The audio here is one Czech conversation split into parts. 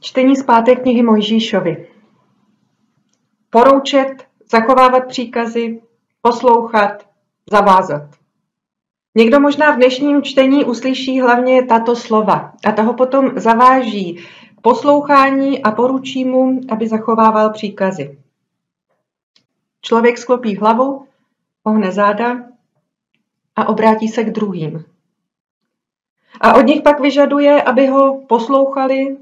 Čtení z páté knihy Mojžíšovi. Poroučet, zachovávat příkazy, poslouchat, zavázat. Někdo možná v dnešním čtení uslyší hlavně tato slova a toho potom zaváží poslouchání a poručí mu, aby zachovával příkazy. Člověk sklopí hlavu, ohne záda a obrátí se k druhým. A od nich pak vyžaduje, aby ho poslouchali,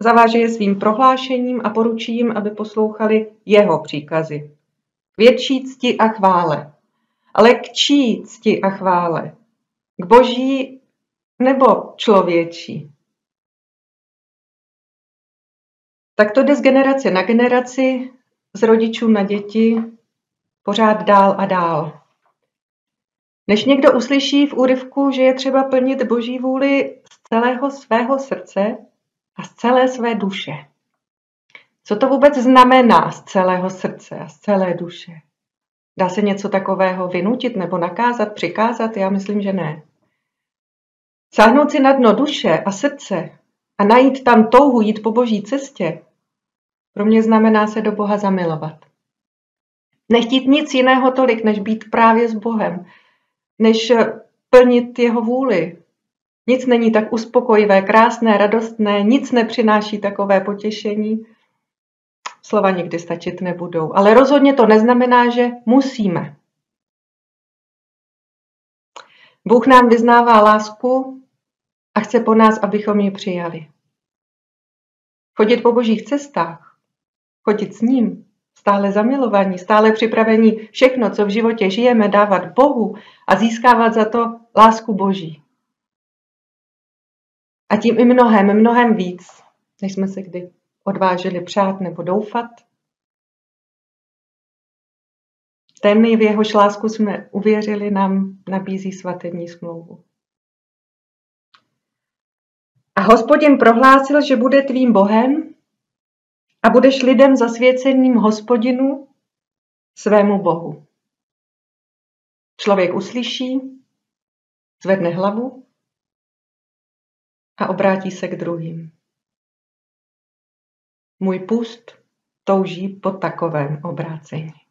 zaváže je svým prohlášením a poručí jim, aby poslouchali jeho příkazy. Větší cti a chvále. Ale k čí cti a chvále? K boží nebo člověčí? Tak to jde z generace na generaci, z rodičů na děti, pořád dál a dál. Než někdo uslyší v úryvku, že je třeba plnit boží vůli z celého svého srdce a z celé své duše. Co to vůbec znamená z celého srdce a z celé duše? Dá se něco takového vynutit nebo nakázat, přikázat? Já myslím, že ne. Sáhnout si na dno duše a srdce a najít tam touhu jít po boží cestě, pro mě znamená se do Boha zamilovat. Nechtít nic jiného tolik, než být právě s Bohem, než plnit jeho vůli. Nic není tak uspokojivé, krásné, radostné, nic nepřináší takové potěšení. Slova nikdy stačit nebudou, ale rozhodně to neznamená, že musíme. Bůh nám vyznává lásku a chce po nás, abychom ji přijali. Chodit po božích cestách, chodit s ním, stále zamilovaní, stále připravení všechno, co v životě žijeme, dávat Bohu a získávat za to lásku Boží. A tím i mnohem, mnohem víc, než jsme se kdy odvážili přát nebo doufat. Ten, v jehož lásku jsme uvěřili, nám nabízí svatební smlouvu. A hospodin prohlásil, že bude tvým Bohem a budeš lidem zasvěceným hospodinu, svému Bohu. Člověk uslyší, zvedne hlavu a obrátí se k druhým. Můj půst touží po takovém obrácení.